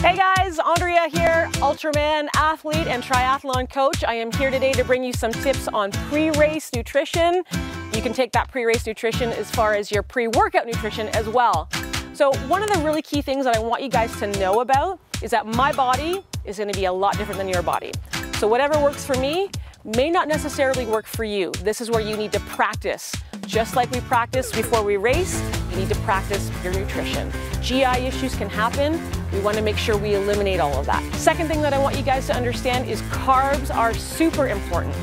Hey guys, Andrea here, Ultraman athlete and triathlon coach. I am here today to bring you some tips on pre-race nutrition. You can take that pre-race nutrition as far as your pre-workout nutrition as well. So one of the really key things that I want you guys to know about is that my body is gonna be a lot different than your body. So whatever works for me may not necessarily work for you. This is where you need to practice. Just like we practice before we race, you need to practice your nutrition. GI issues can happen. We want to make sure we eliminate all of that. Second thing that I want you guys to understand is carbs are super important.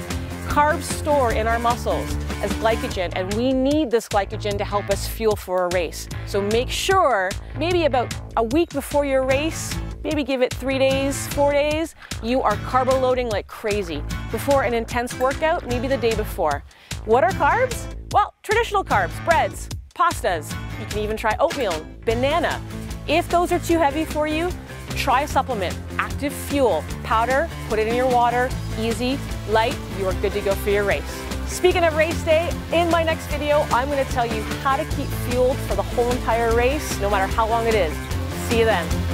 Carbs store in our muscles as glycogen, and we need this glycogen to help us fuel for a race. So make sure, maybe about a week before your race, maybe give it three days, four days, you are carbo loading like crazy. Before an intense workout, maybe the day before. What are carbs? Well, traditional carbs, breads, pastas. You can even try oatmeal, banana. If those are too heavy for you, try a supplement, ActivFuel, powder, put it in your water, easy, light, you are good to go for your race. Speaking of race day, in my next video, I'm gonna tell you how to keep fueled for the whole entire race, no matter how long it is. See you then.